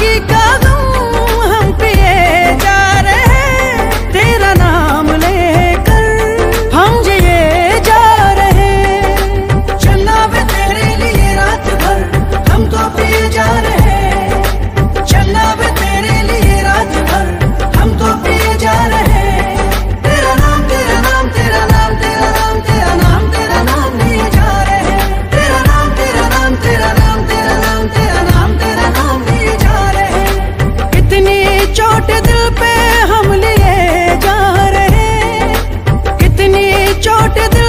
की छोटे दिल पे हम लिए जा रहे कितनी छोटे दिल